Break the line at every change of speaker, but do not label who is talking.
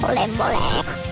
Boleh, boleh.